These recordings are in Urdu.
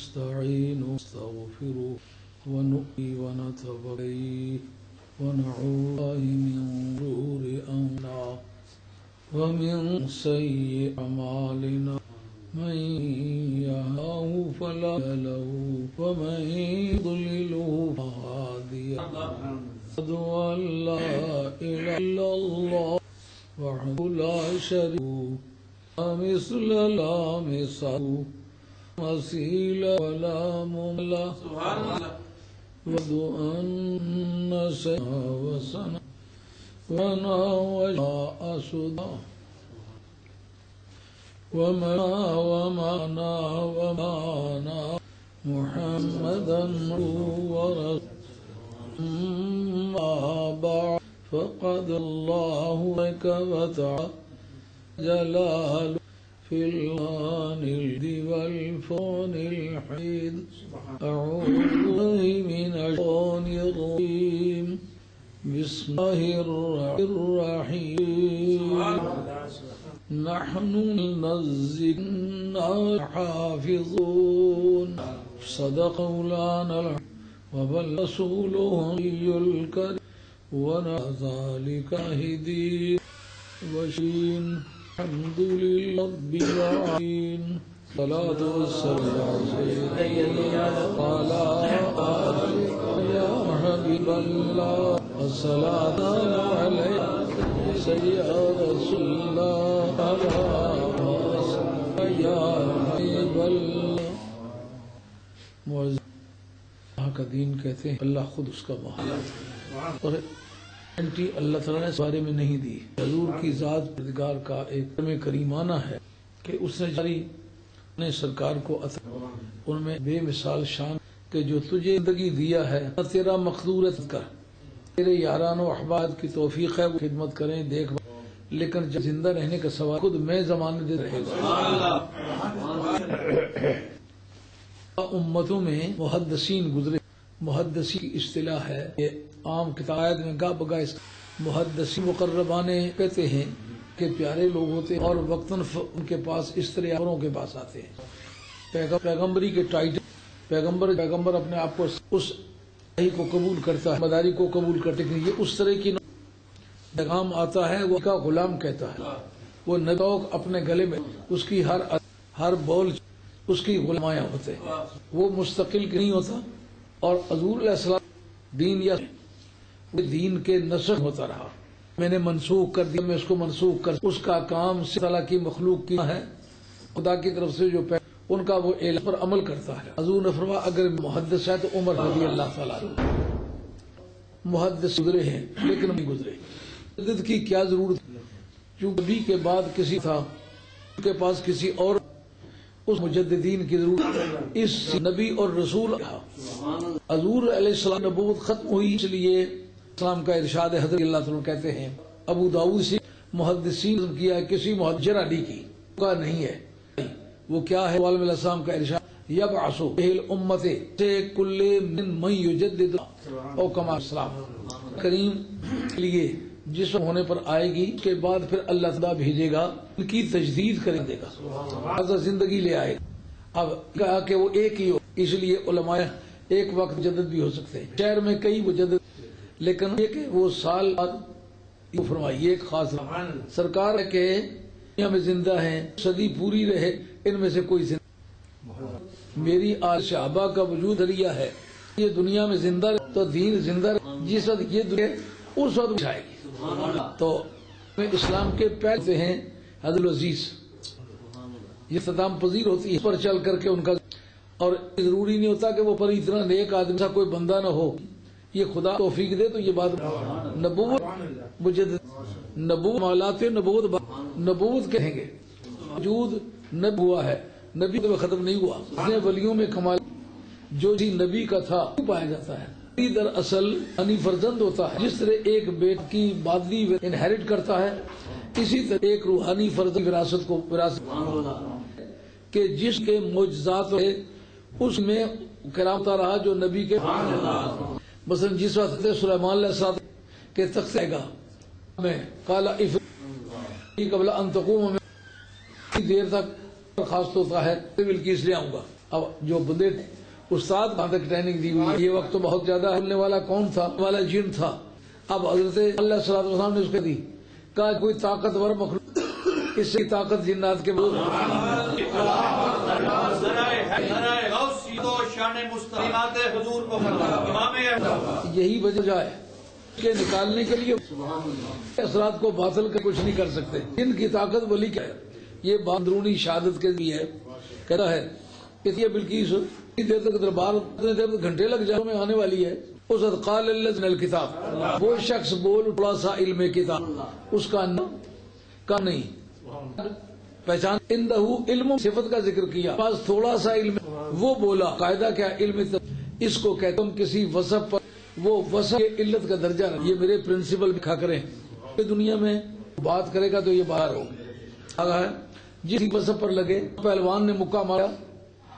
نستعين ونستغفر ونؤمن ونتوكل ونعوذ من شرور أنفسنا ومن سيئ أعمالنا. من يهده فلا له ومن يضلله فلا هادي له. أشهد أن لا إله إلا الله وحده لا شريك له. مثل لا مثل وسيلة ولا مملة سبحان الله وَدُ أَنَّ سيدنا وَسَنَا وَنَا وَجَاءَ سُدَى وَمَنَا وَمَنَا وَمَنَا محمدا ورسول أما بعد فقد الله لك وتعالى جلاله. في الغان الد والفون الحيد أعوذ بالله من الشيطان الرجيم. بسم الله الرحيم. نحن نزلنا حافظون صدق مولانا وبل رسوله الكريم. ونذلك هدي وشين الحمد لله رب العالمين. صلاة والسلام قال يا حبيب الله. الصلاة عليك سيدي رسول الله. على يا حبيب الله. کا دین کہتے ہیں، اللہ خود اس کا محل اور گارنٹی اللہ تعالیٰ نے اس بارے میں نہیں دی۔ حضور کی ذات پردگار کا ایک کریمانہ ہے کہ اس نے جاری نے سرکار کو عطا ان میں بے مثال شان کہ جو تجھے زندگی دیا ہے تیرا مقدورت کر تیرے یاران و احباب کی توفیق ہے، وہ خدمت کریں، دیکھ لیکن جب زندہ رہنے کا سوال خود میں زمانے دے رہے گا امتوں میں محدثین گزرے۔ محدثی اصطلاح ہے یہ عام کتاب میں گا بگا اس محدثی مقربانے کہتے ہیں کہ پیارے لوگ ہوتے ہیں اور وقتاً ان کے پاس اس طرح کے پاس آتے ہیں۔ پیغمبری کے ٹائٹل پیغمبر پیغمبر اپنے آپ کو اس کو قبول کرتا ہے، مداری کو قبول کرتے ہیں یہ اس طرح کی پیغام آتا ہے، وہ کا غلام کہتا ہے۔ وہ ندوق اپنے گلے میں اس کی ہر ہر بول اس کی غلامایا ہوتے ہیں۔ وہ مستقل نہیں ہوتا اور حضور علیہ السلام دین یا دین کے نسخ ہوتا رہا۔ میں نے منسوخ کر دیا، میں اس کو منسوخ کر اس کا کام تعالیٰ کی مخلوق کیا ہے۔ خدا کی طرف سے جو ان کا وہ اعلان پر عمل کرتا ہے۔ حضور نے فرما اگر محدث ہے تو عمر رضی اللہ تعالیٰ محدث گزرے ہیں، لیکن نہیں گزرے۔ مدد کی کیا ضرورت چونکہ نبی کے بعد کسی تھا کے پاس کسی اور اس مجددین کی ضرورت اس نبی اور رسول حضور علیہ السلام نبوت ختم ہوئی، اس لیے اسلام کا ارشاد حضرت اللہ تعالیٰ کہتے ہیں، ابو داؤد سے محدثین کیا، کسی محجر علی کی۔ کا نہیں ہے۔ وہ کیا ہے؟ علیہ السلام کا ارشاد یب آسو امت سے کل من من یجدد۔ او کما اسلام کریم لیے جس ہونے پر آئے گی، اس کے بعد پھر اللہ تعالیٰ بھیجے گا، ان کی تجدید کر دے گا زندگی لے آئے۔ گا اب کہا کہ وہ ایک ہی ہو، اس لیے علماء ایک وقت جدد بھی ہو سکتے ہیں۔ شہر میں کئی مجدد لیکن یہ کہ وہ سال بعد فرمائی ایک خاص سرکار کے دنیا میں زندہ ہیں، صدی پوری رہے، ان میں سے کوئی زندہ میری آج شہبہ کا وجود ذریعہ ہے، یہ دنیا میں زندہ تو دین زندہ جس وقت یہ دنیا اس وقت جائے گی۔ تو اسلام کے پہلے ہیں حضر العزیز۔ یہ ستام پذیر ہوتی ہے پر چل کر کے ان کا۔ اور ضروری نہیں ہوتا کہ وہ پر اتنا نیک آدمی سا کوئی بندہ نہ ہو۔ یہ خدا توفیق دے تو یہ بات نبوت مجھے نبوت مالات نبوت نبوت کہیں گے۔ وجود نب ہوا ہے۔ نبی تو ختم نہیں ہوا۔ اس نے ولیوں میں کمال جو جی نبی کا تھا، وہ پایا جاتا ہے۔ در اصل انی فرزند ہوتا ہے۔ جس طرح ایک بیٹ کی بادلی انہیرٹ کرتا ہے، اسی طرح ایک روحانی فرد وراثت کو وراثت کہ جس کے معجزات ہے اس میں کرامتا رہا جو نبی کے مثلا جس وقت سلیمان علیہ السلام کے تخت گا، میں کالا قبل انتقوم میں دیر تک خاص ہوتا ہے بلکہ اس لیے آؤں گا۔ اب جو بندے استاد کہاں تک ٹریننگ دی ہوئی یہ وقت تو بہت زیادہ بولنے والا کون تھا؟ والا جن تھا۔ اب حضرت اللہ صلی اللہ علیہ وسلم نے اس کو دی کہا کوئی طاقتور مخلوق اس سے طاقت جنات کے بعد شان مستقیمات حضور کو امام یہی وجہ جائے کہ نکالنے کے لیے اثرات کو باطل کا کچھ نہیں کر سکتے۔ ان کی طاقت ولی کیا ہے؟ یہ باندرونی شہادت کے لیے ہے کہتا ہے کہ یہ بلکیس دیر تک دربار اتنے دیر تک گھنٹے لگ جائے میں آنے والی ہے۔ اس وقت قال اللہ من الکتاب۔ وہ شخص بول تھوڑا سا علم کتاب۔ اس کا نام کا نہیں۔ پہچان۔ اندہ علم صفت کا ذکر کیا۔ پاس تھوڑا سا علم وہ بولا، قاعدہ کیا علم اس کو کہتے ہم کسی وصف پر، وہ وصف کے علت کا درجہ نہیں یہ میرے پرنسپل لکھا کریں دنیا میں بات کرے گا تو یہ باہر ہو ہے۔ جس وصف پر لگے، پہلوان نے مکہ مارا۔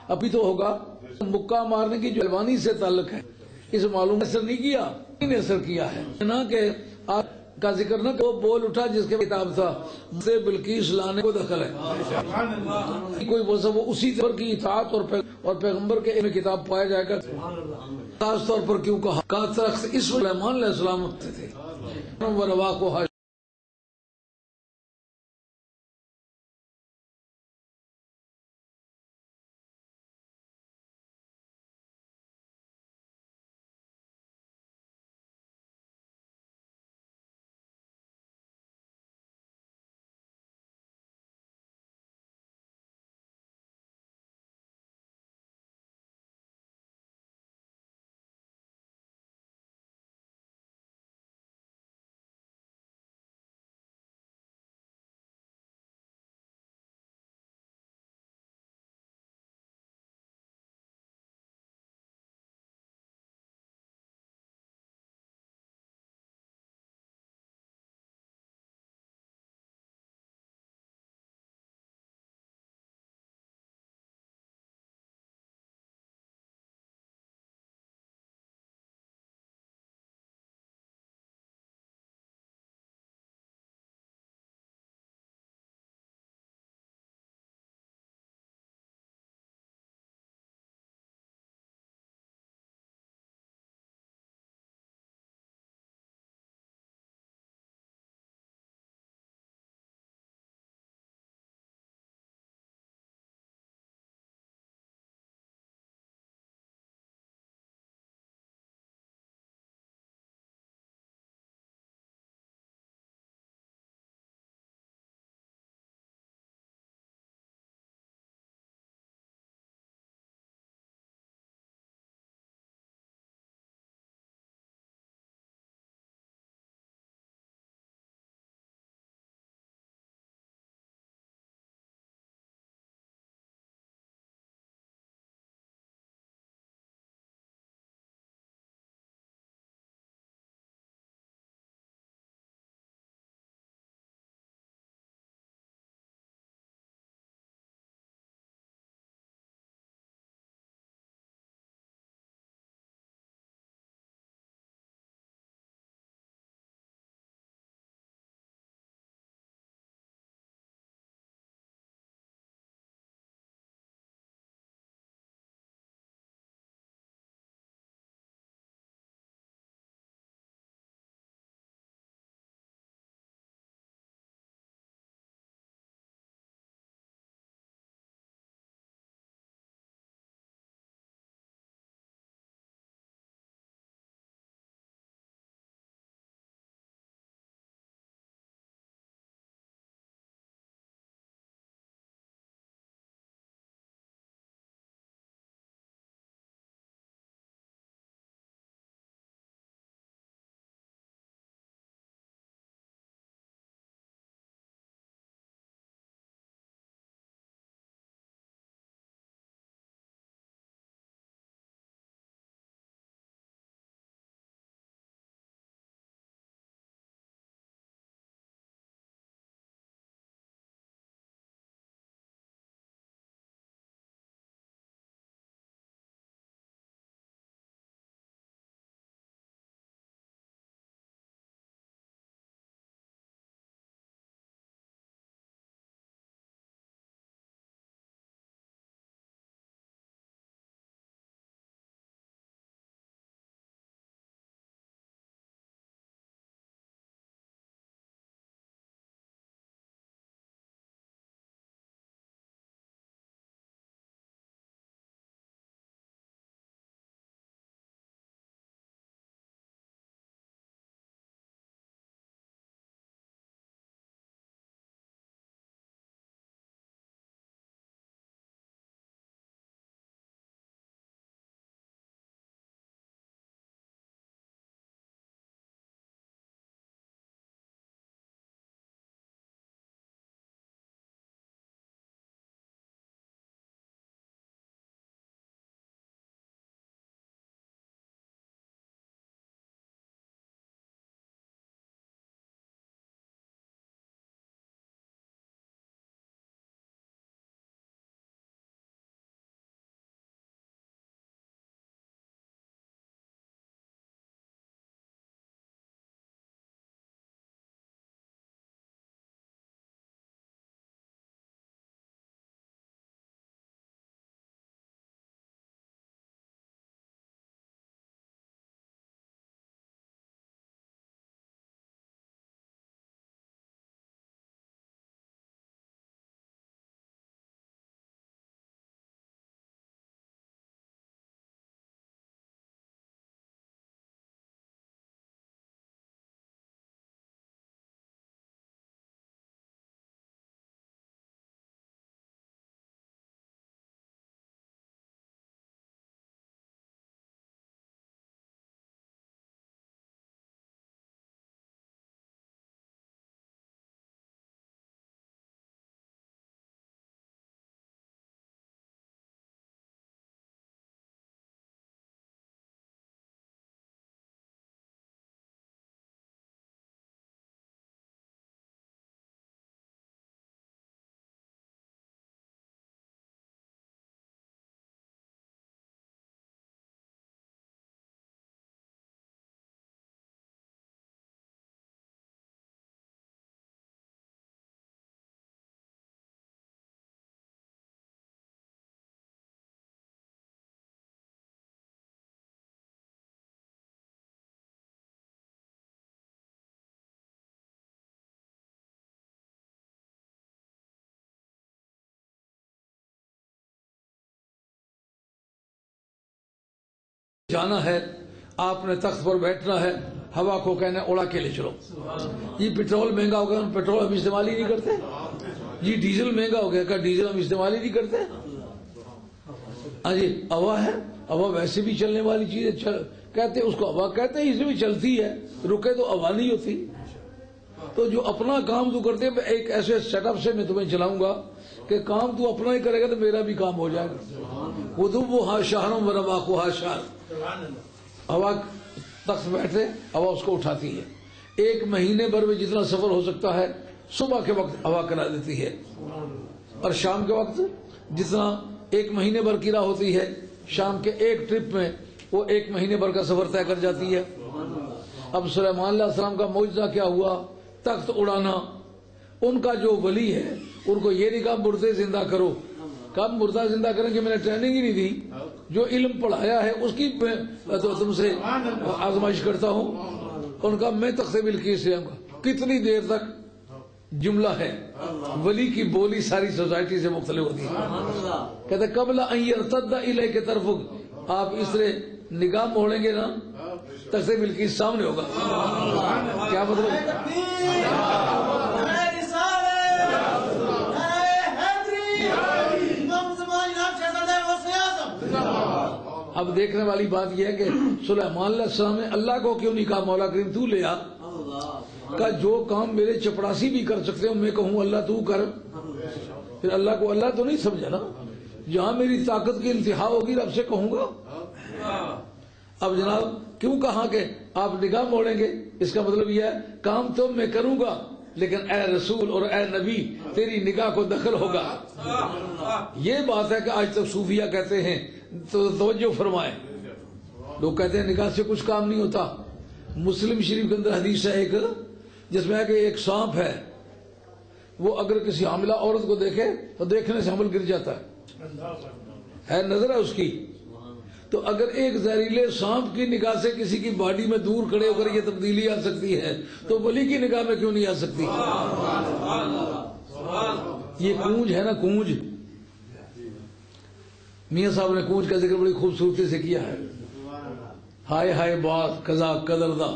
ابھی تو ہوگا۔ مکہ مارنے کی جو پہلوانی سے تعلق ہے، اس معلوم اثر نہیں کیا، نہیں اثر کیا ہے۔ نہ کہ آپ کا ذکر نہ وہ بول اٹھا جس کے کتاب تھا۔ سے بلکیس لانے کو دخل ہے۔ کوئی وہ اسی طور کی اطاعت اور اور پیغمبر کے علم کتاب پایا جائے گا۔ خاص طور پر کیوں کہا؟ اس سلیمان علیہ السلام تھے۔ روا کو جانا ہے آپ نے تخت پر بیٹھنا ہے ہوا کو کہنا اڑا کے لے چلو۔ یہ پٹرول مہنگا ہو گیا پیٹرول ہم استعمال ہی نہیں کرتے۔ جی ڈیزل مہنگا ہو گیا کیا ڈیزل ہم استعمال ہی نہیں کرتے؟ ہاں جی ہوا ہے۔ ہوا ویسے بھی چلنے والی چیز ہے چل- کہتے اس کو ہوا کہتے ہیں اس میں چلتی ہے۔ رکے تو ہوا نہیں ہوتی۔ تو جو اپنا کام تو کرتے ہیں ایک ایسے سیٹ اپ سے میں تمہیں چلاؤں گا کہ کام تو اپنا ہی کرے گا تو میرا بھی کام ہو جائے گا۔ وہ تو وہ ہاں شہروں و روا کو ہاں شہر۔ ہوا تخت بیٹھے ہوا اس کو اٹھاتی ہے ایک مہینے بھر میں جتنا سفر ہو سکتا ہے، صبح کے وقت ہوا کرا دیتی ہے۔ اور شام کے وقت جتنا ایک مہینے بھر کی راہ ہوتی ہے، شام کے ایک ٹرپ میں وہ ایک مہینے بھر کا سفر طے کر جاتی ہے۔ اب سلیمان علیہ السلام کا معجزہ کیا ہوا؟ تخت اڑانا۔ ان کا جو ولی ہے، ان کو یہ نہیں کہا مردے زندہ کرو۔ کب مردہ زندہ کریں کہ میں نے ٹریننگ ہی نہیں دی۔ جو علم پڑھایا ہے، اس کی تو تم سے آزمائش کرتا ہوں۔ ان کا میں تخت بلکیس سے۔ آؤں گا کتنی دیر تک جملہ ہے؟ ولی کی بولی ساری سوسائٹی سے مختلف ہوتی ہے۔ کہتے قبل ارتد الہ کے طرف آپ اس طرح نگاہ موڑیں گے نا تخت بلکیس سامنے ہوگا۔ کیا مطلب؟ اب دیکھنے والی بات یہ ہے کہ سلیمان علیہ السلام نے اللہ کو کیوں نہیں کہا مولا کریم تو لے آ؟ کا جو کام میرے چپڑاسی بھی کر سکتے ہو میں کہوں اللہ تو کر۔ پھر اللہ کو اللہ تو نہیں سمجھا نا؟ جہاں میری طاقت کی انتہا ہوگی، رب سے کہوں گا؟ اب جناب، کیوں کہا کہ آپ نگاہ موڑیں گے؟ اس کا مطلب یہ ہے، کام تو میں کروں گا، لیکن اے رسول اور اے نبی، تیری نگاہ کو دخل ہوگا۔ یہ بات ہے کہ آج تک صوفیہ کہتے ہیں تو توجہ فرمائیں لوگ کہتے ہیں نگاہ سے کچھ کام نہیں ہوتا۔ مسلم شریف کے اندر حدیث ہے ایک، جس میں ہے کہ ایک سانپ ہے۔ وہ اگر کسی حاملہ عورت کو دیکھے تو دیکھنے سے حمل گر جاتا ہے۔ ہے نظر ہے اس کی؟ تو اگر ایک زہریلے سانپ کی نگاہ سے کسی کی باڈی میں دور کھڑے ہو کر یہ تبدیلی آ سکتی ہے، تو ولی کی نگاہ میں کیوں نہیں آ سکتی؟ یہ کونج ہے نا کونج۔ میاں صاحب نے کونج کا ذکر بڑی خوبصورتی سے کیا ہے۔ ہائے ہائے بات کزا قدردہ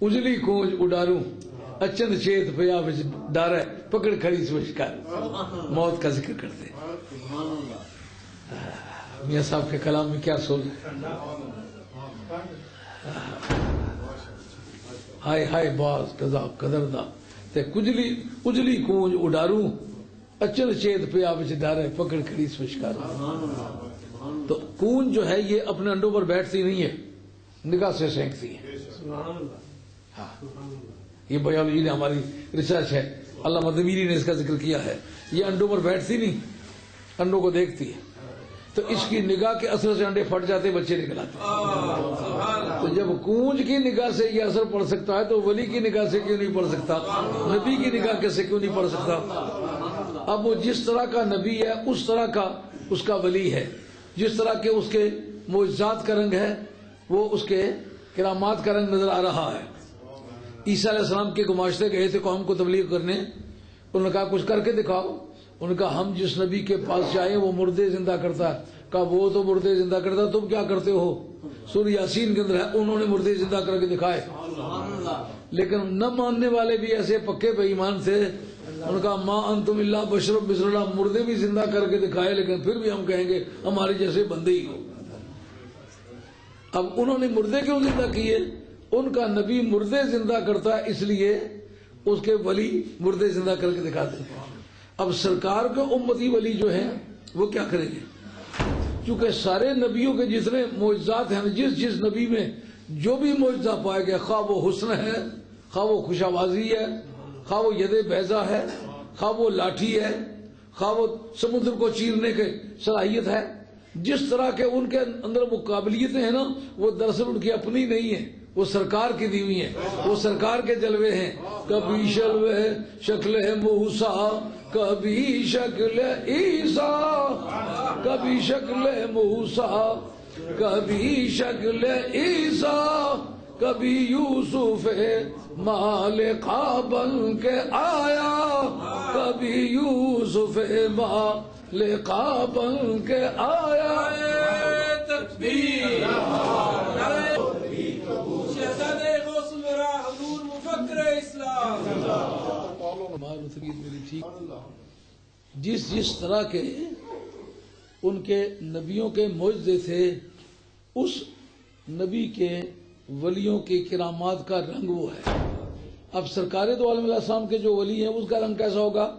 اجلی کونج اڈاروں۔ اچند چیت پیا بچ ڈارے پکڑ کھڑی سوچ کر۔ موت کا ذکر کرتے۔ میاں صاحب کے کلام میں کیا سوچ ہائے ہائے باز کزا قدردہ تے کجلی، اجلی کونج اڈاروں۔ اچل چیت پیا بچ ڈارے پکڑ کھڑی سوچ کر۔ تو کون جو ہے، یہ اپنے انڈوں پر بیٹھتی نہیں ہے، نگاہ سے سینکتی ہے۔ ہاں۔ یہ بایولوجی نے ہماری ریسرچ ہے۔ اللہ مدمیری نے اس کا ذکر کیا ہے۔ یہ انڈوں پر بیٹھتی نہیں، انڈوں کو دیکھتی ہے۔ تو اس کی نگاہ کے اثر سے انڈے پھٹ جاتے، بچے نکل آتے۔ تو جب کونج کی نگاہ سے یہ اثر پڑ سکتا ہے، تو ولی کی نگاہ سے کیوں نہیں پڑ سکتا؟ نبی کی نگاہ سے کیوں نہیں پڑ سکتا؟ اب وہ جس طرح کا نبی ہے اس طرح کا اس کا ولی ہے۔ جس طرح کے اس کے معجزات کا رنگ ہے وہ اس کے کرامات کا رنگ نظر آ رہا ہے۔ عیسیٰ علیہ السلام کے گماشتے گئے تھے قوم کو تبلیغ کرنے۔ انہوں نے کہا کچھ کر کے دکھاؤ۔ انہوں نے کہا ہم جس نبی کے پاس جائیں وہ مردے زندہ کرتا ہے۔ کہا وہ تو مردے زندہ کرتا ہے تم کیا کرتے ہو؟ سور یاسین کے اندر ہے انہوں نے مردے زندہ کر کے دکھائے۔ لیکن نہ ماننے والے بھی ایسے پکے بے ایمان تھے ان کا ماں، انتم اللہ بشرف بسر اللہ. مردے بھی زندہ کر کے دکھائے، لیکن پھر بھی ہم کہیں گے، ہمارے جیسے بندے ہی ہو. اب انہوں نے مردے کیوں زندہ کیے؟ ان کا نبی مردے زندہ کرتا ہے، اس لیے اس کے ولی مردے زندہ کر کے دکھاتے ہیں۔ اب سرکار کے امتی ولی جو ہیں، وہ کیا کریں گے؟ چونکہ سارے نبیوں کے جتنے معجزات ہیں، جس جس نبی میں جو بھی معجزہ پائے گیا، خواہ وہ حسن ہے، خواہ وہ خوش آوازی ہے خواہ وہ ید بیزا ہے، خواہ وہ لاٹھی ہے، خواہ وہ سمندر کو چیرنے کے صلاحیت ہے۔ جس طرح کے ان کے اندر وہ قابلیتیں ہیں نا، وہ دراصل ان کی اپنی نہیں ہے وہ سرکار کی دی ہوئی ہیں۔ وہ سرکار کے جلوے ہیں۔ کبھی شلوے شکل ہے موسا کبھی شکل عیسا کبھی شکل موسا کبھی شکل عیسا کبھی یوسف مال قابل کے آیا کبھی یوسف مال قابل کے آیا۔ جس جس طرح کے ان کے نبیوں کے معجزے تھے اس نبی کے ولیوں کی کرامات کا رنگ وہ ہے۔ اب سرکار دو عالم السلام کے جو ولی ہیں، اس کا رنگ کیسا ہوگا؟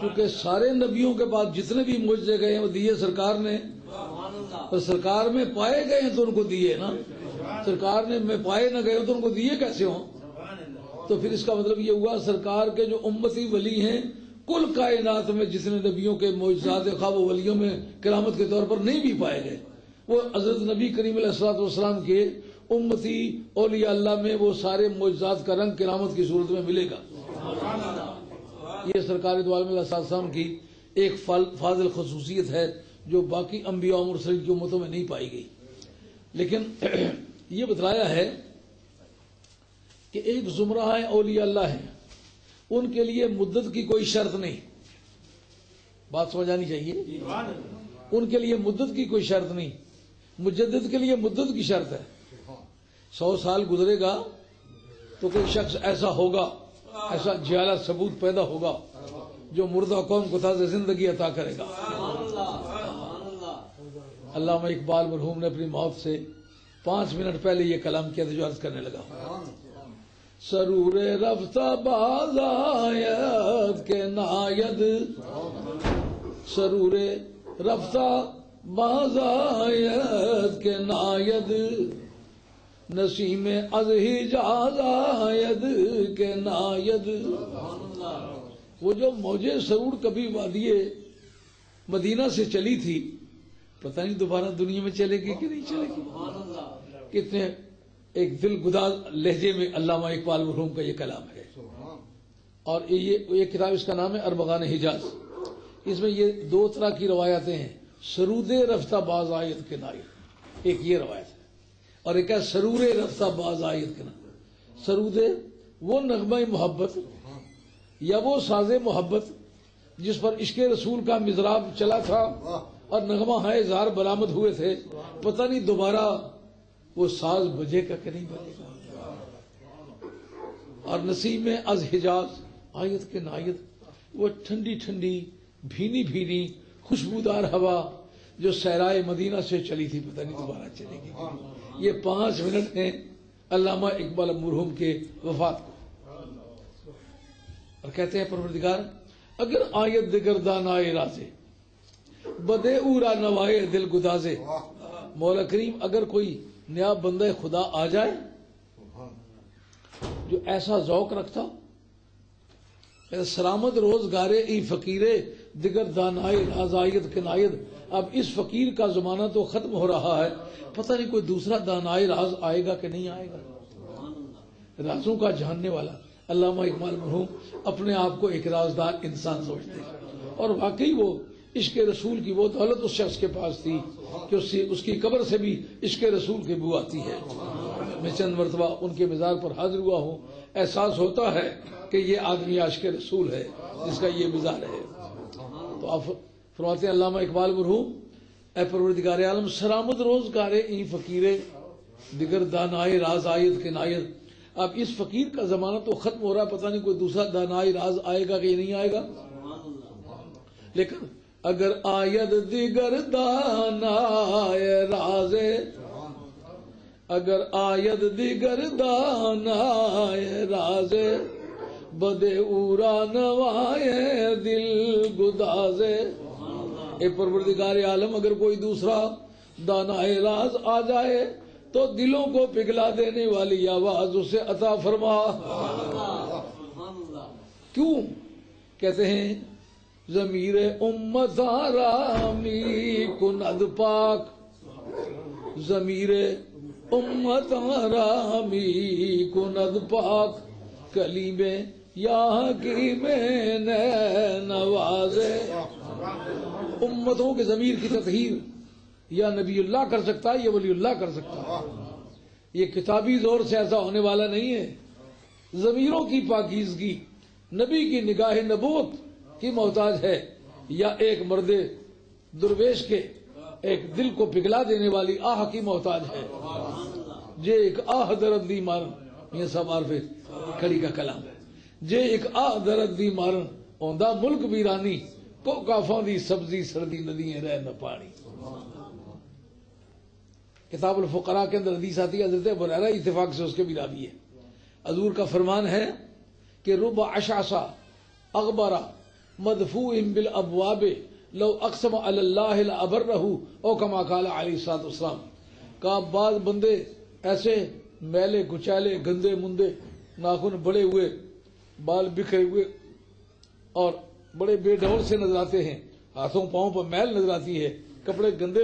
کیونکہ سارے نبیوں کے پاس جتنے بھی معجزے گئے ہیں، وہ دیے سرکار نے۔ اور سرکار میں پائے گئے ہیں تو ان کو دیے نا۔ سرکار نے میں پائے نہ گئے تو ان کو دیے کیسے ہوں؟ تو پھر اس کا مطلب یہ ہوا، سرکار کے جو امتی ولی ہیں، کل کائنات میں جتنے نبیوں کے معجزات خواب و ولیوں میں کرامت کے طور پر نہیں بھی پائے گئے۔ وہ حضرت نبی کریم علیہ السلاط والسلام کے امتی اولیاء اللہ میں وہ سارے معجزات کا رنگ کرامت کی صورت میں ملے گا۔ یہ سرکار دعال علیہ السلام کی ایک فاضل خصوصیت ہے جو باقی انبیاء و مرسلین کی امتوں میں نہیں پائی گئی۔ لیکن یہ بتلایا ہے کہ ایک زمرہ ہے اولیاء اللہ ہے ان کے لیے مدت کی کوئی شرط نہیں۔ بات سمجھ آنی چاہیے۔ ان کے لیے مدت کی کوئی شرط نہیں۔ مجدد کے لیے مدت کی شرط ہے۔ سو سال گزرے گا تو کوئی شخص ایسا ہوگا، ایسا جیالہ ثبوت پیدا ہوگا جو مردہ قوم کو تازہ زندگی عطا کرے گا۔ علامہ اقبال مرحوم نے اپنی موت سے پانچ منٹ پہلے یہ کلام کیا تھا جو عرض کرنے لگا۔ سرور رفتہ باز کے ناید۔ سرور رفتہ باز کے ناید۔ نسیم از حجاز آید کے ناید۔ وہ جو موجے سرور کبھی وادی مدینہ سے چلی تھی، پتہ نہیں دوبارہ دنیا میں چلے گی کہ نہیں چلے گی؟ کتنے ایک دل گداز لہجے میں علامہ اقبال مرحوم کا یہ کلام ہے۔ اور یہ کتاب اس کا نام ہے اربغان حجاز۔ اس میں یہ دو طرح کی روایتیں ہیں۔ سرود رفتہ باز آیت کے نائر ایک یہ روایت ہے۔ اور ایک ہے سرور رفتہ باز آیت کے نائر سرود وہ نغمہ محبت یا وہ ساز محبت جس پر عشق رسول کا مزراب چلا تھا اور نغمہ ہے اظہار برامد ہوئے تھے۔ پتہ نہیں دوبارہ وہ ساز بجے کا کہ نہیں بجے گا۔ اور نصیب میں از حجاز آیت کے نایت وہ ٹھنڈی ٹھنڈی بھینی بھینی خوشبودار ہوا جو سیرائے مدینہ سے چلی تھی، پتہ نہیں دوبارہ چلے گی۔ یہ پانچ منٹ ہیں علامہ اقبال مرحوم کے وفات کو۔ اور کہتے ہیں پروردگار، اگر آیت دگر دانائے رازے، بدے اورا نوائے دل گدازے، مولا کریم اگر کوئی نیا بندہ خدا آ جائے، جو ایسا ذوق رکھتا سلامت روزگارے، ای فقیرے، دیگر دانائے رازائیت کنائد اب اس فقیر کا زمانہ تو ختم ہو رہا ہے۔ پتہ نہیں کوئی دوسرا دانائے راز آئے گا کہ نہیں آئے گا؟ رازوں کا جاننے والا علامہ اقبال مرحوم اپنے آپ کو ایک رازدار انسان سمجھتے اور واقعی وہ عشق رسول کی وہ دولت اس شخص کے پاس تھی کہ اس کی قبر سے بھی عشق رسول کی بو آتی ہے۔ میں چند مرتبہ ان کے مزار پر حاضر ہوا ہوں۔ احساس ہوتا ہے کہ یہ آدمی عشق رسول ہے، جس کا یہ مزار ہے۔ تو آپ فرماتے ہیں، علامہ اقبال مرحوم، اے پروردگار عالم سلامت روزگارے این فقیرے، دیگر دانائے راز آیت کے نائد اب اس فقیر کا زمانہ تو ختم ہو رہا ہے، پتہ نہیں کوئی دوسرا دانائی راز آئے گا کہ نہیں آئے گا۔ لیکن اگر آید دیگر دانائے رازے اگر آید دیگر دانائے رازے بدے اورا نوائے دل گدازے۔ اے پروردگار عالم اگر کوئی دوسرا دانائے راز آ جائے تو دلوں کو پگھلا دینے والی آواز اسے عطا فرما۔ کیوں؟ کہتے ہیں ضمیر امت رامی کند پاک۔ ضمیر امت رامی کند پاک کلی میں یا کی میں نواز امتوں کے ضمیر کی تطہیر یا نبی اللہ کر سکتا ہے یا ولی اللہ کر سکتا ہے؟ یہ کتابی زور سے ایسا ہونے والا نہیں ہے۔ ضمیروں کی پاکیزگی، نبی کی نگاہ نبوت کی محتاج ہے یا ایک مرد درویش کے ایک دل کو پگھلا دینے والی آہ کی محتاج ہے۔ جے ایک آہ درد دی مارن، یہ سب عارف کھڑی کا کلام۔ ہے جے ایک آہ درد دی مارن، اوندا ملک ویرانی کو کافاں دی سبزی سردی ندیاں رہ نہ پانی کتاب الفقراء کے اندر حدیث آتی ہے حضرت بریرہ اتفاق سے اس کے بھی راوی ہے حضور کا فرمان ہے کہ رب اشعصا اغبرا مدفوع بالابواب لو اقسم علی اللہ لابرہ او کما قال علی الصلوۃ والسلام کا بعض بندے ایسے میلے کچالے گندے مندے ناخن بڑے ہوئے بال بکھرے ہوئے اور بڑے بے ڈور سے نظر آتے ہیں۔ ہاتھوں پاؤں پر میل نظر آتی ہے۔ کپڑے گندے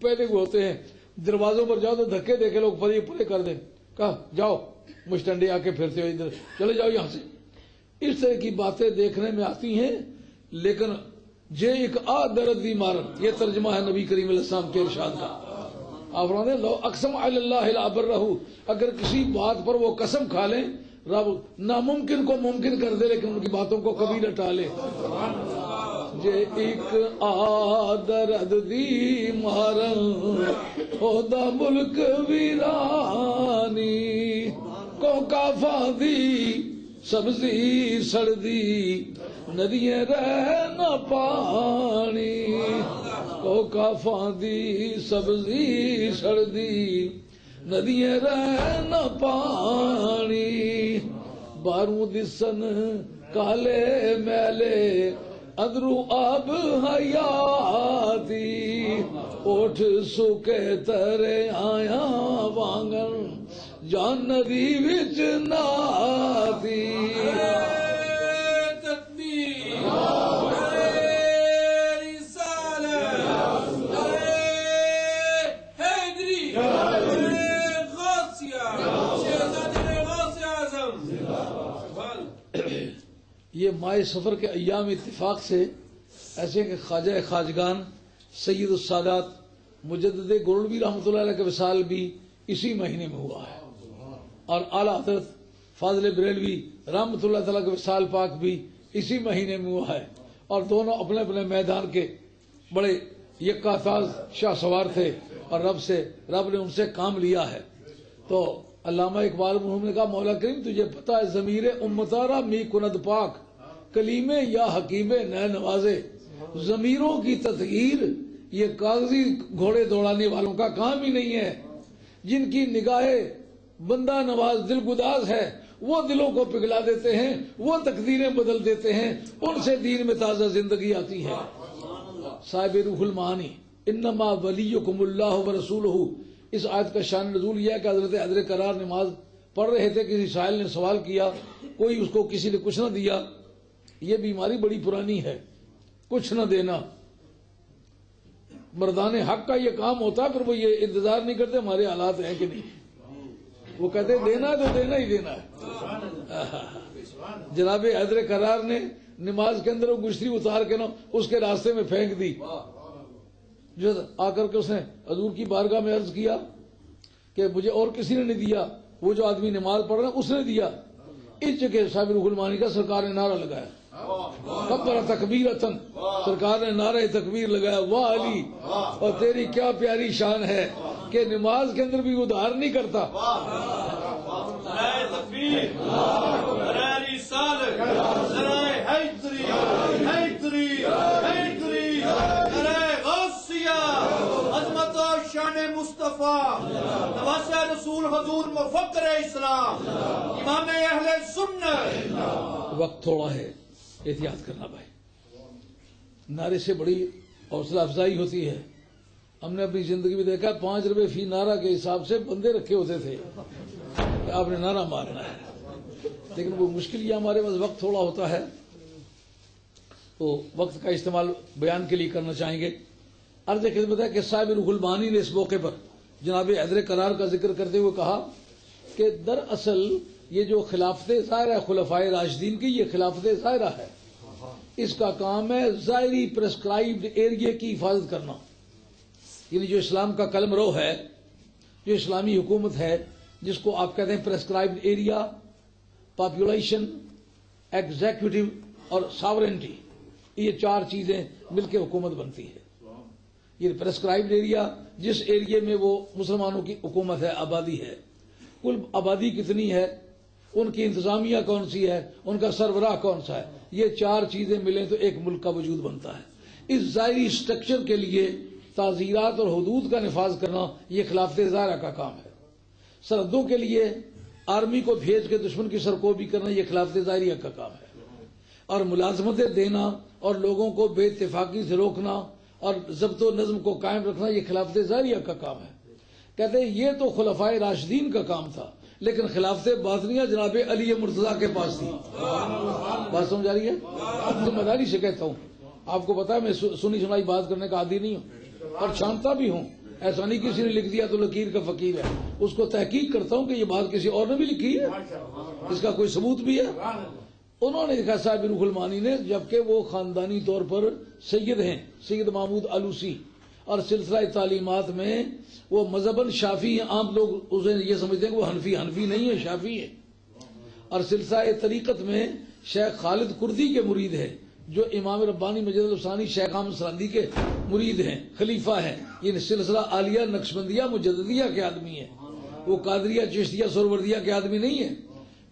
پہنے ہوئے ہوتے ہیں۔ دروازوں پر جاؤ تو دھکے دے کے لوگ پرے پرے کر دیں۔ کہا، جاؤ، مشٹنڈے آ کے پھرتے ہو ادھر۔ چلے جاؤ یہاں سے۔ اس طرح کی باتیں دیکھنے میں آتی ہیں، لیکن جے ایک آ درد دی مارن یہ ترجمہ ہے نبی کریم علیہ السلام کے ارشاد کا۔ آپ فرماتے لو اقسم اللہ الابر رہو اگر کسی بات پر وہ قسم کھا لیں رب ناممکن کو ممکن کر دے لیکن ان کی باتوں کو کبھی نہ ٹالے۔ جے ایک آدرد دی مارن خدا ملک ویرانی کو کافا دی سبزی سردی، ندیاں رہ نہ پانی کو کافا دی سبزی سردی۔ ندیاں رہ نہ پانی باروں دسن کالے میلے ادرو آب حیاتی، اٹھ سکے ترے آیا وانگن، جان ندی وچ ناتی۔ یہ مائع سفر کے ایام اتفاق سے ایسے کہ خواجہ خواجگان، سید السادات، مجدد گولڈوی رحمۃ اللہ علیہ کا وصال بھی اسی مہینے میں ہوا ہے۔ اور اعلیٰ حضرت فاضل بریلوی رحمۃ اللہ تعالیٰ کا وصال پاک بھی اسی مہینے میں ہوا ہے۔ اور دونوں اپنے اپنے میدان کے بڑے یکا تاز شاہ سوار تھے اور رب سے، رب نے ان سے کام لیا ہے۔ تو علامہ اقبال مرحوم نے کہا، مولا کریم، تجھے پتا ہے، ضمیر امتارا می کند پاک کلیمے یا حکیم نئے نوازے۔ ضمیروں کی تطہیر یہ کاغذی گھوڑے دوڑانے والوں کا کام ہی نہیں ہے۔ جن کی نگاہیں بندہ نواز دل گداز ہے، وہ دلوں کو پگھلا دیتے ہیں، وہ تقدیریں بدل دیتے ہیں، ان سے دین میں تازہ زندگی آتی ہے۔ صاحب روح المعانی، انما ولیکم اللہ و رسول اس آیت کا شان نزول یہ ہے کہ حضرت حضر قرار نماز پڑھ رہے تھے، کسی سائل نے سوال کیا، کوئی اس کو کسی نے کچھ نہ دیا۔ یہ بیماری بڑی پرانی ہے۔ کچھ نہ دینا۔ مردان حق کا یہ کام ہوتا پھر وہ یہ انتظار نہیں کرتے ہمارے حالات ہیں کہ نہیں۔ وہ کہتے دینا ہے تو دینا ہی دینا ہے۔ جناب حیدر قرار نے نماز کے اندر وہ گشتی اتار کے نا اس کے راستے میں پھینک دی۔ جو آ کر کے اس نے حضور کی بارگاہ میں عرض کیا کہ مجھے اور کسی نے نہیں دیا۔ وہ جو آدمی نماز پڑھ رہا اس نے دیا۔ اس جگہ صاحب رحلمانی کا سرکار نے نعرہ لگایا۔ کبر تکبیر سرکار نے نعرہ تکبیر لگایا، واہ علی، اور تیری کیا پیاری شان ہے کہ نماز کے اندر بھی ادھار نہیں کرتا۔ عظمت شان مصطفیٰ نواز رسول حضور مفکر اسلام امام اہل سنت وقت تھوڑا ہے۔ احتیاط کرنا بھائی۔ نعرے سے بڑی حوصلہ افزائی ہوتی ہے۔ ہم نے اپنی زندگی میں دیکھا، پانچ روپے فی نعرہ کے حساب سے بندے رکھے ہوتے تھے۔ کہ آپ نے نعرہ مارنا ہے۔ لیکن وہ مشکل یہ ہمارے پاس وقت تھوڑا ہوتا ہے۔ تو وقت کا استعمال بیان کے لیے کرنا چاہیں گے۔ عرض خدمت ہے کہ صاحب روح المانی نے اس موقع پر جناب حیدر قرار کا ذکر کرتے ہوئے کہا کہ دراصل یہ جو خلافت ظاہر ہے، خلفائے راشدین کی، یہ خلافت ظاہرہ ہے۔ اس کا کام ہے ظاہری پرسکرائبڈ ایریے کی حفاظت کرنا۔ یعنی جو اسلام کا قلم رو ہے، جو اسلامی حکومت ہے، جس کو آپ کہتے ہیں پرسکرائبڈ ایریا پاپولیشن ایگزیکٹو اور ساورنٹی یہ چار چیزیں مل کے حکومت بنتی ہے یہ پرسکرائبڈ ایریا جس ایریے میں وہ مسلمانوں کی حکومت ہے، آبادی ہے۔ کل آبادی کتنی ہے؟ ان کی انتظامیہ کون سی ہے؟ ان کا سربراہ کون سا ہے؟ یہ چار چیزیں ملیں تو ایک ملک کا وجود بنتا ہے۔ اس ظاہری اسٹرکچر کے لیے تعزیرات اور حدود کا نفاذ کرنا یہ خلافت ظاہرہ کا کام ہے۔ سرحدوں کے لیے آرمی کو بھیج کے دشمن کی سرکوبی کرنا یہ خلافت ظاہریہ کا کام ہے۔ اور ملازمتیں دینا اور لوگوں کو بے اتفاقی سے روکنا اور ضبط و نظم کو قائم رکھنا یہ خلافت ظاہریہ کا کام ہے۔ کہتے ہیں یہ تو خلفائے راشدین کا کام تھا۔ لیکن خلافت باطنیہ جناب علی مرتضی کے پاس تھی۔ بات سمجھ آ رہی ہے؟ ذمہ داری سے کہتا ہوں۔ آپ کو پتا ہے میں سنی سنائی بات کرنے کا عادی نہیں ہوں اور چھانتا بھی ہوں۔ ایسا نہیں کسی نے لکھ دیا تو لکیر کا فقیر ہے۔ اس کو تحقیق کرتا ہوں کہ یہ بات کسی اور نے بھی لکھی ہے، اس کا کوئی ثبوت بھی ہے۔ انہوں نے لکھا صاحب رخ المانی نے، جبکہ وہ خاندانی طور پر سید ہیں، سید محمود آلوسی۔ اور سلسلہ تعلیمات میں وہ مذہباً شافی ہیں۔ عام لوگ اسے یہ سمجھتے ہیں کہ وہ حنفی حنفی نہیں ہے، شافی ہے اور سلسلہ طریقت میں شیخ خالد کردی کے مرید ہے جو امام ربانی مجد الفسانی شیخ احمد سرندی کے مرید ہیں، خلیفہ ہیں۔ یہ سلسلہ عالیہ نقشبندیہ مجددیہ کے آدمی ہیں۔ وہ قادریہ، چشتیہ، سروردیہ کے آدمی نہیں ہیں۔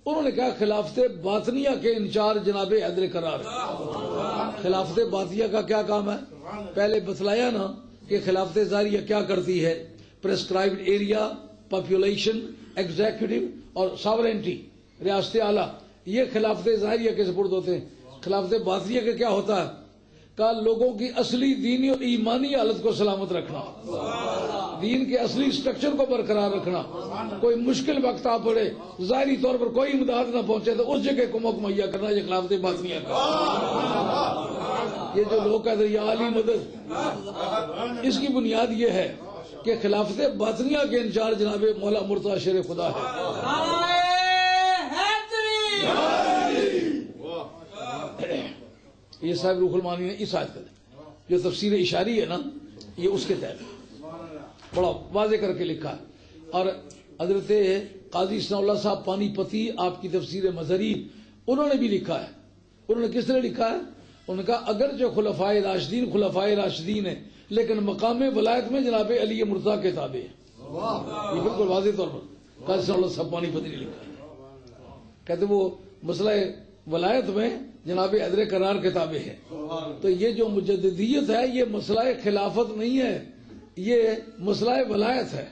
انہوں نے کہا خلافت باطنیہ کے انچارج جناب حیدر قرار۔ خلافت باطنیہ کا کیا کام ہے؟ پہلے بتلایا نا کہ خلافت زاریہ کیا کرتی ہے؟ پرسکرائبڈ ایریا پاپولیشن ایگزیکٹو اور ساورنٹی ریاست اعلیٰ. یہ خلافت ظاہریہ کے سپرد ہوتے ہیں؟ خلافت باطنیہ کا کیا ہوتا ہے؟ کا لوگوں کی اصلی دینی اور ایمانی حالت کو سلامت رکھنا، دین کے اصلی سٹرکچر کو برقرار رکھنا۔ کوئی مشکل وقت آ پڑے، ظاہری طور پر کوئی امداد نہ پہنچے تو اس جگہ کو موقع مہیا کرنا، یہ خلافت باطنیہ کا یہ جو لوگ کہتے ہیں یہ عالی مدد، اس کی بنیاد یہ ہے کہ خلافت باطنیہ کے انچارج جناب مولا مرتا شیر خدا ہے۔ یہ صاحب روح المانی نے اس آیت کا جو تفسیر اشاری ہے نا، یہ اس کے تحت بڑا واضح کر کے لکھا ہے۔ اور حضرت قاضی اسلام اللہ صاحب پانی پتی، آپ کی تفسیر مظہری، انہوں نے بھی لکھا ہے۔ انہوں نے کس طرح لکھا ہے؟ انہوں نے کہا اگر جو خلفائے راشدین خلفائے راشدین ہے لیکن مقام ولایت میں جناب علی مرتا کے تابع یہ بالکل واضح طور پر قاضی اسلام اللہ صاحب پانی پتی نے لکھا ہے۔ کہتے وہ مسئلہ ولایت میں جناب ادر قرار کتابیں ہیں۔ تو یہ جو مجددیت ہے یہ مسئلہ خلافت نہیں ہے یہ مسئلہ ولایت ہے۔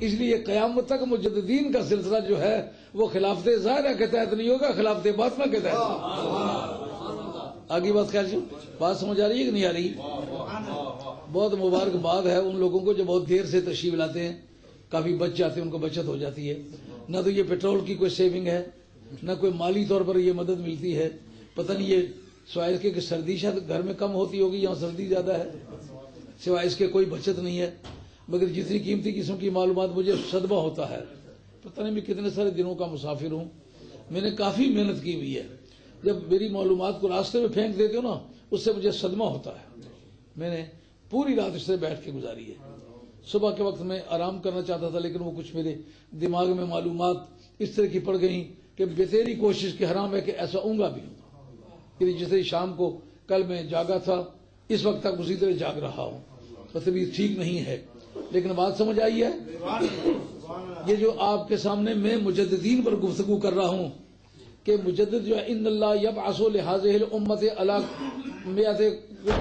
اس لیے قیامت تک مجددین کا سلسلہ جو ہے وہ خلافت ظاہرہ کے تحت نہیں ہوگا خلافت باطنہ کے تحت۔ آگے بات خیال جی بات سمجھ آ رہی ہے کہ نہیں آ رہی؟ بہت مبارکباد ہے۔ ان لوگوں کو جو بہت دیر سے تشریف لاتے ہیں کافی بچ جاتے ہیں ان کو بچت ہو جاتی ہے۔ نہ تو یہ پیٹرول کی کوئی سیونگ ہے نہ کوئی مالی طور پر یہ مدد ملتی ہے۔ پتہ نہیں یہ سوائے اس کے کہ سردی شاید گھر میں کم ہوتی ہوگی یہاں سردی زیادہ ہے۔ سوائے اس کے کوئی بچت نہیں ہے۔ مگر جتنی قیمتی قسم کی معلومات مجھے صدمہ ہوتا ہے۔ پتہ نہیں میں کتنے سارے دنوں کا مسافر ہوں۔ میں نے کافی محنت کی ہوئی ہے۔ جب میری معلومات کو راستے میں پھینک دیتے ہو نا، اس سے مجھے صدمہ ہوتا ہے۔ میں نے پوری رات اس سے بیٹھ کے گزاری ہے۔ صبح کے وقت میں آرام کرنا چاہتا تھا، لیکن وہ کچھ میرے دماغ میں معلومات اس طرح کی پڑ گئیں۔ کہ بتیری کوشش کی حرام ہے کہ ایسا اونگا بھی ہوں۔ کہ جس شام کو کل میں جاگا تھا، اس وقت تک اسی طرح جاگ رہا ہوں۔ مطلب تو طبیعت ٹھیک نہیں ہے۔ لیکن بات سمجھ آئی ہے؟ یہ جو آپ کے سامنے میں مجددین پر گفتگو کر رہا ہوں کہ مجدد جو ہے، ان اللہ یب آسو لحاظ امت اللہ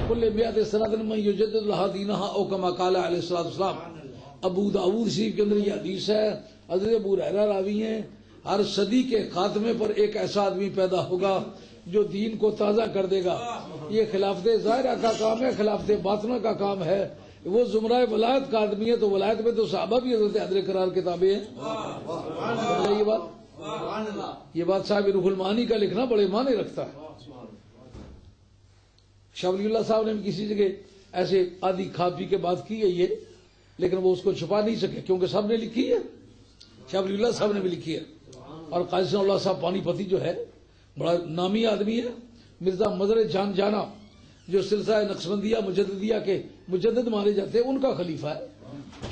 کل میات سنت میں یجد اللہ دینہ او کما کالا علیہ السلام ابو داود شریف کے اندر یہ حدیث ہے، حضرت ابو رحرا راوی ہیں۔ ہر صدی کے خاتمے پر ایک ایسا آدمی پیدا ہوگا جو دین کو تازہ کر دے گا۔ یہ خلافت ظاہرہ کا کام ہے، خلافت باطنہ کا کام ہے۔ وہ زمرہ ولایت کا آدمی ہے تو ولایت میں تو صحابہ بھی حضرت حضر قرار کتابیں ہیں۔ یہ بات یہ بات صاحب رح المانی کا لکھنا بڑے معنی رکھتا ہے۔ شاہ اللہ صاحب نے بھی کسی جگہ ایسے آدھی کھا پی کے بات کی ہے یہ، لیکن وہ اس کو چھپا نہیں سکے، کیونکہ سب نے لکھی ہے۔ شاہ اللہ صاحب نے بھی لکھی ہے۔ اور قاضی اللہ صاحب پانی پتی جو ہے، بڑا نامی آدمی ہے۔ مرزا مدر جان جانا، جو سلسلہ نقشبندیہ، مجددیہ کے مجدد مانے جاتے ہیں، ان کا خلیفہ ہے۔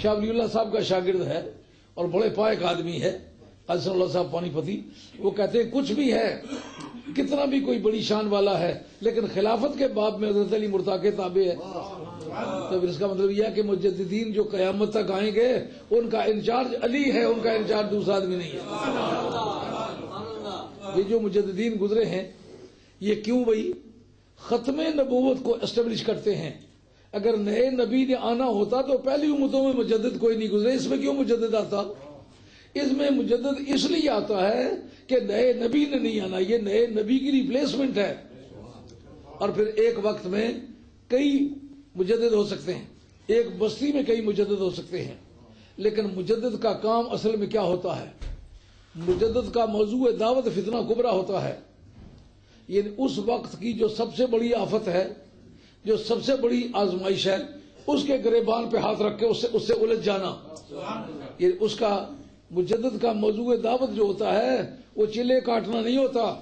شاہ ولی اللہ صاحب کا شاگرد ہے اور بڑے پائک آدمی ہے۔ قاضی اللہ صاحب پانی پتی۔ وہ کہتے ہیں، کچھ بھی ہے، کتنا بھی کوئی بڑی شان والا ہے، لیکن خلافت کے باب میں حضرت علی مرتا کے تابع ہے۔ تو پھر اس کا مطلب یہ ہے کہ مجددین جو قیامت تک آئیں گے ان کا انچارج علی ہے ان کا انچارج دوسرا آدمی نہیں ہے۔ یہ جو مجددین گزرے ہیں یہ کیوں بھائی؟ ختم نبوت کو اسٹیبلش کرتے ہیں۔ اگر نئے نبی نے آنا ہوتا تو پہلی امتوں میں مجدد کوئی نہیں گزرے اس میں کیوں مجدد آتا؟ اس میں مجدد اس لیے آتا ہے کہ نئے نبی نے نہیں آنا یہ نئے نبی کی ریپلیسمنٹ ہے۔ اور پھر ایک وقت میں کئی مجدد ہو سکتے ہیں۔ ایک بستی میں کئی مجدد ہو سکتے ہیں۔ لیکن مجدد کا کام اصل میں کیا ہوتا ہے؟ مجدد کا موضوع دعوت فتنہ کبرا ہوتا ہے۔ یعنی اس وقت کی جو سب سے بڑی آفت ہے، جو سب سے بڑی آزمائش ہے، اس کے گریبان پہ ہاتھ رکھ کے اس سے اس سے الجھ جانا۔ یہ اس کا مجدد کا موضوع دعوت جو ہوتا ہے، وہ چلے کاٹنا نہیں ہوتا۔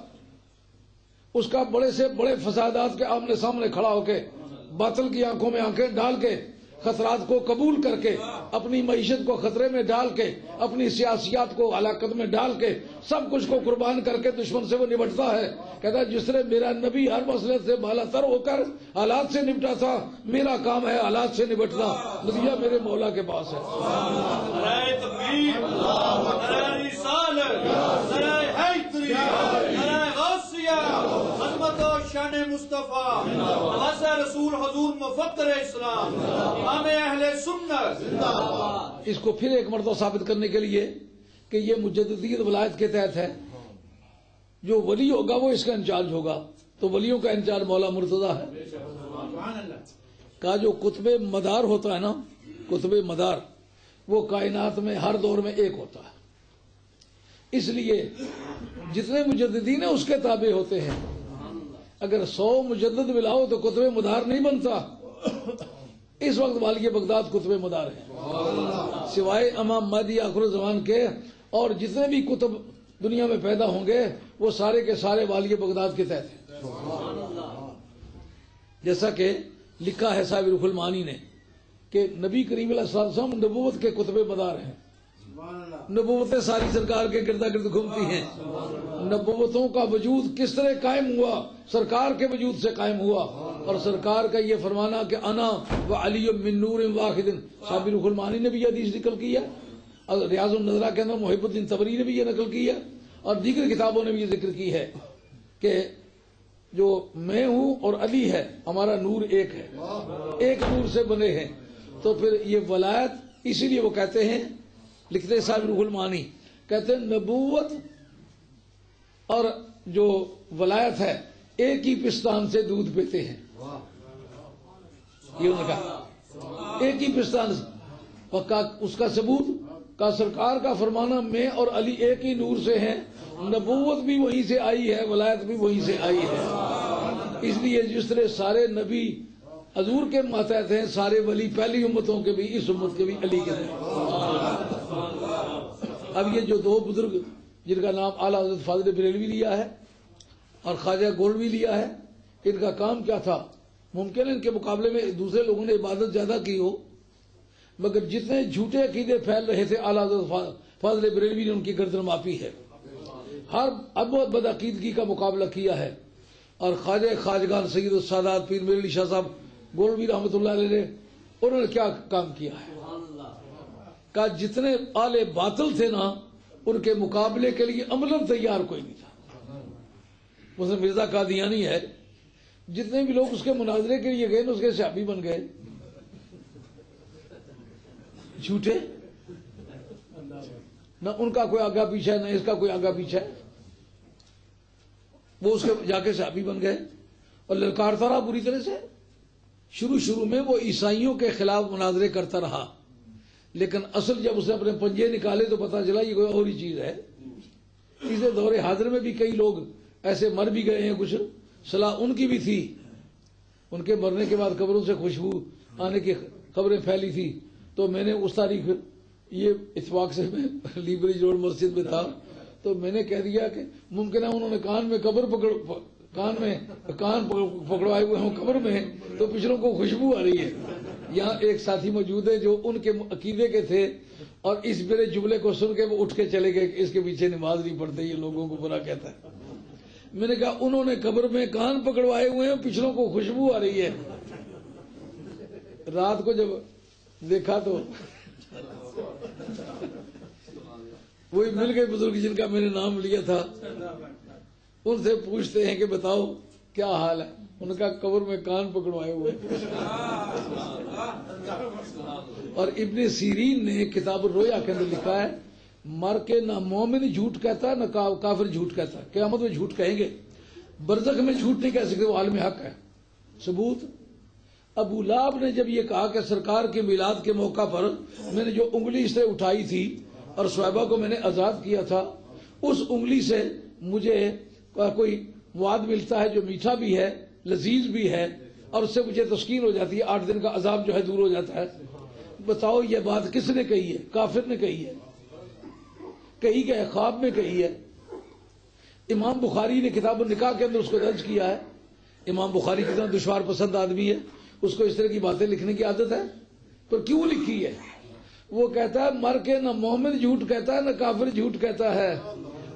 اس کا بڑے سے بڑے فسادات کے آمنے سامنے کھڑا ہو کے باطل کی آنکھوں میں آنکھیں ڈال کے خطرات کو قبول کر کے، اپنی معیشت کو خطرے میں ڈال کے، اپنی سیاسیات کو ہلاکت میں ڈال کے، سب کچھ کو قربان کر کے دشمن سے وہ نمٹتا ہے۔ کہتا ہے، جس نے میرا نبی ہر مسئلے سے بالا تر ہو کر حالات سے نمٹا تھا، میرا کام ہے حالات سے نمٹنا۔ نتیجہ میرے مولا کے پاس ہے۔ نعرہ و شان مصطفیٰ نواز رسول حضور مفکر اسلام، امام اہل سنت۔ اس کو پھر ایک مرتبہ ثابت کرنے کے لیے کہ یہ مجددین ولایت کے تحت ہے۔ جو ولی ہوگا وہ اس کا انچارج ہوگا۔ تو ولیوں کا انچارج مولا مرتضی ہے۔ کا جو کتب مدار ہوتا ہے نا کتب مدار، وہ کائنات میں ہر دور میں ایک ہوتا ہے۔ اس لیے جتنے مجددین ہیں اس کے تابع ہوتے ہیں۔ اگر سو مجدد ملاؤ تو کتب مدار نہیں بنتا۔ اس وقت والی بغداد کتب مدار ہیں۔ سوائے امام مادی آخر زمان کے اور جتنے بھی کتب دنیا میں پیدا ہوں گے، وہ سارے کے سارے والی بغداد کے تحت ہیں۔ جیسا کہ لکھا ہے صاحب رخ المانی نے کہ نبی کریم علیہ السلام نبوت کے کتب مدار ہیں۔ نبوتیں ساری سرکار کے گردا گرد گھومتی ہیں۔ نبوتوں کا وجود کس طرح قائم ہوا؟ سرکار کے وجود سے قائم ہوا۔ اور سرکار کا یہ فرمانا کہ انا و علی من نور واحد۔ صاحب رخ المانی نے بھی یہ حدیث نقل کی ہے۔ اور ریاض النظرہ کے اندر محب الدین تبری نے بھی یہ نقل کی ہے۔ اور دیگر کتابوں نے بھی یہ ذکر کی ہے کہ جو میں ہوں اور علی ہے، ہمارا نور ایک ہے۔ ایک نور سے بنے ہیں۔ تو پھر یہ ولایت، اسی لیے وہ کہتے ہیں لکھتے صاحب روح المانی کہتے ہیں نبوت اور جو ولایت ہے، ایک ہی پستان سے دودھ پیتے ہیں۔ یہ انہوں نے کہا۔ ایک ہی پستان سے۔ کا، اس کا ثبوت، کا سرکار کا فرمانا، میں اور علی ایک ہی نور سے ہیں۔ نبوت بھی وہیں سے آئی ہے، ولایت بھی وہیں سے آئی ہے۔ اس لیے جس طرح سارے نبی حضور کے ماتحت ہیں، سارے ولی پہلی امتوں کے بھی، اس امت کے بھی علی کے ہیں۔ اب یہ جو دو بزرگ جن کا نام اعلیٰ حضرت فاضل بریلوی لیا ہے اور خواجہ گولوی لیا ہے، ان کا کام کیا تھا؟ ممکن ہے ان کے مقابلے میں دوسرے لوگوں نے عبادت زیادہ کی ہو، مگر جتنے جھوٹے عقیدے پھیل رہے تھے، اعلیٰ حضرت فاضل بریلوی نے ان کی گردن ماپی ہے۔ ہر اب بدعقیدگی کا مقابلہ کیا ہے۔ اور خواجہ خواجگان سید السادات پیر میرلی شاہ صاحب گولوی رحمۃ اللہ علیہ نے، انہوں نے کیا کام کیا ہے؟ کا جتنے آلے باطل تھے نا، ان کے مقابلے کے لیے عمل تیار کوئی نہیں تھا۔ اس مرزا قادیانی ہے، جتنے بھی لوگ اس کے مناظرے کے لیے گئے نا، اس کے سیابی بن گئے۔ جھوٹے؟ نہ ان کا کوئی آگا پیچھا ہے، نہ اس کا کوئی آگا پیچھا ہے۔ وہ اس کے جا کے صحابی بن گئے۔ اور للکارتا رہا بری طرح سے۔ شروع شروع میں وہ عیسائیوں کے خلاف مناظرے کرتا رہا۔ لیکن اصل جب اس نے اپنے پنجے نکالے تو پتا چلا یہ کوئی اور ہی چیز ہے۔ اس دور حاضر میں بھی کئی لوگ ایسے مر بھی گئے ہیں، کچھ صلاح ان کی بھی تھی۔ ان کے مرنے کے بعد قبروں سے خوشبو آنے کی خبریں پھیلی تھی۔ تو میں نے اس تاریخ یہ اتفاق سے میں لیبریج روڈ مسجد میں تھا۔ تو میں نے کہہ دیا کہ ممکن ہے انہوں نے کان میں قبر پکڑ، کان میں کان پکڑوائے ہوئے ہوں قبر میں تو پچھلوں کو خوشبو آ رہی ہے۔ یہاں ایک ساتھی موجود ہے جو ان کے عقیدے کے تھے اور اس میرے جملے کو سن کے وہ اٹھ کے چلے گئے اس کے پیچھے نماز نہیں پڑھتے، یہ لوگوں کو برا کہتا ہے۔ میں نے کہا، انہوں نے قبر میں کان پکڑوائے ہوئے ہیں، پچھلوں کو خوشبو آ رہی ہے۔ رات کو جب دیکھا تو وہی مل گئے بزرگ جن کا میں نے نام لیا تھا۔ ان سے پوچھتے ہیں کہ بتاؤ کیا حال ہے؟ ان کا قبر میں کان پکڑوائے ہوئے۔ اور ابن سیرین نے کتاب الرویا کے اندر لکھا ہے، مر کے نہ مومن جھوٹ کہتا ہے نہ کافر جھوٹ کہتا۔ ہے قیامت میں جھوٹ کہیں گے۔ برزخ میں جھوٹ نہیں کہہ سکتے، وہ عالم حق ہے۔ ثبوت، ابو لاب نے جب یہ کہا کہ سرکار کے میلاد کے موقع پر میں نے جو انگلی سے اٹھائی تھی اور صحابہ کو میں نے آزاد کیا تھا، اس انگلی سے مجھے کوئی مواد ملتا ہے جو میٹھا بھی ہے لذیذ بھی ہے اور اس سے مجھے تسکین ہو جاتی ہے، آٹھ دن کا عذاب جو ہے دور ہو جاتا ہے۔ بتاؤ یہ بات کس نے کہی ہے؟ کافر نے کہی ہے۔ کہی کہ خواب میں کہی ہے۔ امام بخاری نے کتاب النکاح کے اندر اس کو درج کیا ہے۔ امام بخاری کتنا دشوار پسند آدمی ہے۔ اس کو اس طرح کی باتیں لکھنے کی عادت ہے۔ پر کیوں لکھی ہے؟ وہ کہتا ہے، مر کے نہ محمد جھوٹ کہتا ہے، نہ کافر جھوٹ کہتا ہے۔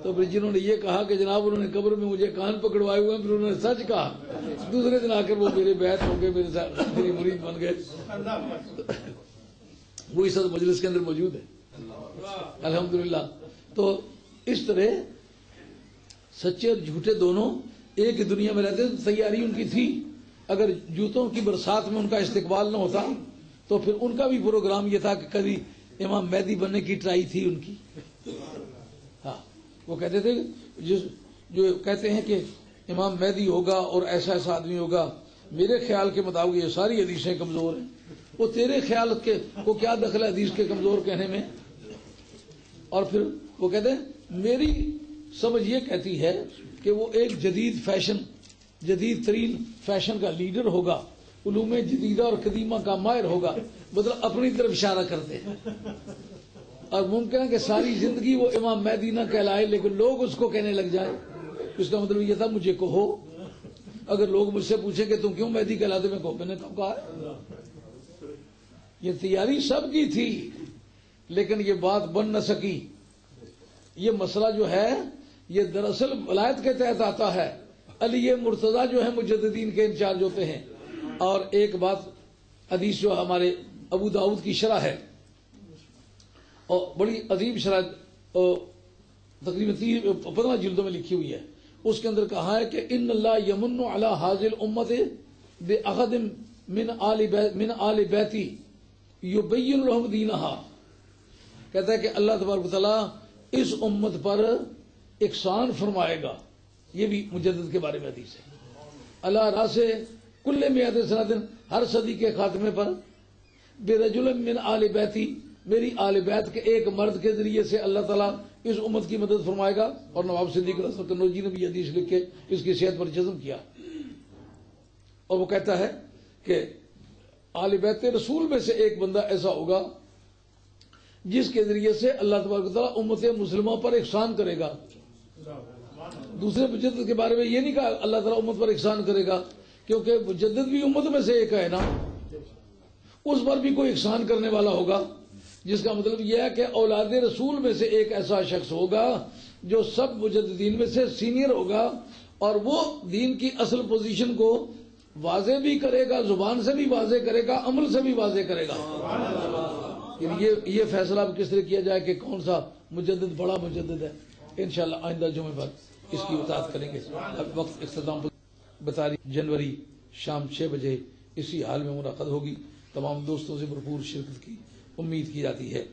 تو پھر جنہوں نے یہ کہا کہ جناب انہوں نے قبر میں مجھے کان پکڑوائے ہوئے ہیں، پھر انہوں نے سچ کہا۔ دوسرے دن آ کر وہ میرے بیت ہو گئے، میرے ساتھ میری مرید بن گئے۔ وہ اس وقت مجلس کے اندر موجود ہے الحمدللہ۔ تو اس طرح سچے اور جھوٹے دونوں ایک ہی دنیا میں رہتے تیاری ان کی تھی۔ اگر جوتوں کی برسات میں ان کا استقبال نہ ہوتا، تو پھر ان کا بھی پروگرام یہ تھا کہ کبھی امام مہدی بننے کی ٹرائی تھی ان کی۔ وہ کہتے تھے جس جو کہتے ہیں کہ امام مہدی ہوگا اور ایسا ایسا آدمی ہوگا، میرے خیال کے مطابق یہ ساری حدیثیں کمزور ہیں۔ وہ تیرے خیال کے کو کیا دخل ہے حدیث کے کمزور کہنے میں؟ اور پھر وہ کہتے ہیں، میری سمجھ یہ کہتی ہے کہ وہ ایک جدید فیشن، جدید ترین فیشن کا لیڈر ہوگا، علوم جدیدہ اور قدیمہ کا ماہر ہوگا مطلب اپنی طرف اشارہ کرتے ہیں۔ اور ممکن ہے کہ ساری زندگی وہ امام مہدی نہ کہلائے، لیکن لوگ اس کو کہنے لگ جائیں۔ اس کا مطلب یہ تھا، مجھے کہو۔ اگر لوگ مجھ سے پوچھیں کہ تم کیوں مہدی کہلاتے، میں کہو میں نے کب کہا ہے۔ یہ تیاری سب کی تھی، لیکن یہ بات بن نہ سکی۔ یہ مسئلہ جو ہے، یہ دراصل ولایت کے تحت آتا ہے۔ علی مرتضی جو ہے مجددین کے انچارج ہوتے ہیں۔ اور ایک بات، حدیث جو ہمارے ابو داود کی شرح ہے۔ اور بڑی عظیم شرح تقریباً پندرہ جلدوں میں لکھی ہوئی ہے۔ اس کے اندر کہا ہے کہ ان اللہ یمن علی حاضل امت بے احد من آل من آل بیتی یبین لهم دینہا۔ کہتا ہے کہ اللہ تبارک تعالیٰ اس امت پر احسان فرمائے گا۔ یہ بھی مجدد کے بارے میں حدیث ہے۔ اللہ راس کل میاد سنادن ہر صدی کے خاتمے پر بے رجل من آل بیتی میری آل بیت کے ایک مرد کے ذریعے سے اللہ تعالیٰ اس امت کی مدد فرمائے گا اور نواب صدیق رسول کنوجی نے بھی حدیث لکھ کے اس کی صحت پر جزم کیا۔ اور وہ کہتا ہے کہ آل بیت رسول میں سے ایک بندہ ایسا ہوگا جس کے ذریعے سے اللہ تبارک تعالیٰ امت مسلموں پر احسان کرے گا۔ دوسرے مجدد کے بارے میں یہ نہیں کہا اللہ تعالیٰ امت پر احسان کرے گا، کیونکہ مجدد بھی امت میں سے ایک ہے نا۔ اس پر بھی کوئی احسان کرنے والا ہوگا۔ جس کا مطلب یہ ہے کہ اولاد رسول میں سے ایک ایسا شخص ہوگا جو سب مجددین میں سے سینئر ہوگا اور وہ دین کی اصل پوزیشن کو واضح بھی کرے گا، زبان سے بھی واضح کرے گا، عمل سے بھی واضح کرے گا۔ یعنی یہ یہ فیصلہ اب کس طرح کیا جائے کہ کون سا مجدد بڑا مجدد ہے۔ انشاءاللہ آئندہ جمعے پر اس کی اطاعت کریں گے۔ اب وقت اختتام بتاریخ جنوری شام چھ بجے اسی حال میں منعقد ہوگی۔ تمام دوستوں سے بھرپور شرکت کی۔ امید کی جاتی ہے۔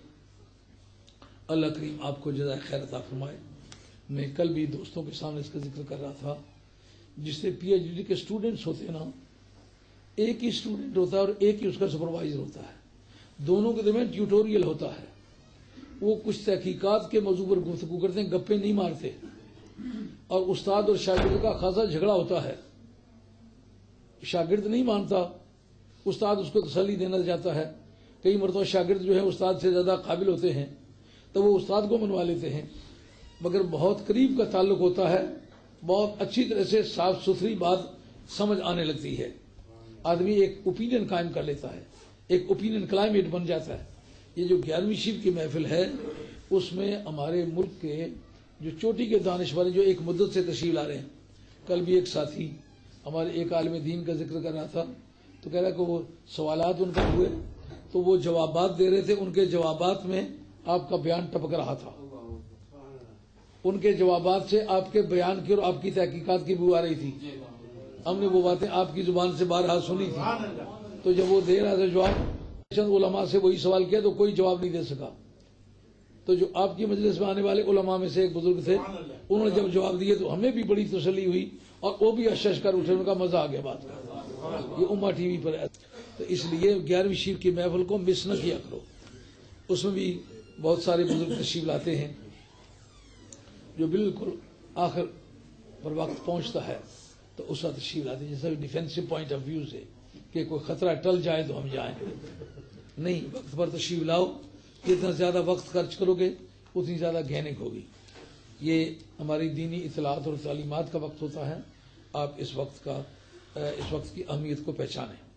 اللہ کریم آپ کو جزائے خیر عطا فرمائے۔ میں کل بھی دوستوں کے سامنے اس کا ذکر کر رہا تھا، جس سے پی ایچ ڈی کے اسٹوڈنٹس ہوتے ہیں نا، ایک ہی اسٹوڈنٹ ہوتا ہے اور ایک ہی اس کا سپروائزر ہوتا ہے۔ دونوں کے درمیان ٹیوٹوریل ہوتا ہے۔ وہ کچھ تحقیقات کے موضوع پر گفتگو کرتے ہیں گپے نہیں مارتے۔ اور استاد اور شاگرد کا خاصا جھگڑا ہوتا ہے۔ شاگرد نہیں مانتا، استاد اس کو تسلی دینا جاتا ہے۔ کئی مرتبہ شاگرد جو ہے استاد سے زیادہ قابل ہوتے ہیں، تو وہ استاد کو منوا لیتے ہیں۔ مگر بہت قریب کا تعلق ہوتا ہے، بہت اچھی طرح سے صاف ستھری بات سمجھ آنے لگتی ہے۔ آدمی ایک اوپینین قائم کر لیتا ہے، ایک اوپینین کلائمیٹ بن جاتا ہے۔ یہ جو گیارہویں شیف کی محفل ہے، اس میں ہمارے ملک کے جو چوٹی کے دانشور جو ایک مدت سے تشریف لا رہے ہیں۔ کل بھی ایک ساتھی ہمارے ایک عالم دین کا ذکر کر رہا تھا، تو کہہ رہا کہ وہ سوالات ان کا ہوئے۔ تو وہ جوابات دے رہے تھے، ان کے جوابات میں آپ کا بیان ٹپک رہا تھا۔ ان کے جوابات سے آپ کے بیان کی اور آپ کی تحقیقات کی بو آ رہی تھی۔ ہم نے وہ باتیں آپ کی زبان سے بارہا سنی تھی۔ تو جب وہ دے رہا تھا جواب چند علماء سے وہی سوال کیا تو کوئی جواب نہیں دے سکا۔ تو جو آپ کی مجلس میں آنے والے علماء میں سے ایک بزرگ تھے، انہوں نے جب جواب دیے تو ہمیں بھی بڑی تسلی ہوئی اور وہ بھی اشش کر اٹھے، ان کا مزہ آ گیا بات۔ کا یہ اما ٹی وی پر ہے۔ تو اس لیے گیارہویں شیر کی محفل کو مس نہ کیا کرو۔ اس میں بھی بہت سارے بزرگ تشریف لاتے ہیں۔ جو بالکل آخر پر وقت پہنچتا ہے، تو اس وقت تشریف لاتے ہیں۔ جیسا ڈیفینسو پوائنٹ آف ویو سے کہ کوئی خطرہ ٹل جائے تو ہم جائیں۔ نہیں، وقت پر تشریف لاؤ۔ جتنا زیادہ وقت خرچ کرو گے، اتنی زیادہ گہنک ہوگی۔ یہ ہماری دینی اطلاعات اور تعلیمات کا وقت ہوتا ہے۔ آپ اس وقت کا، اس وقت کی اہمیت کو پہچانیں۔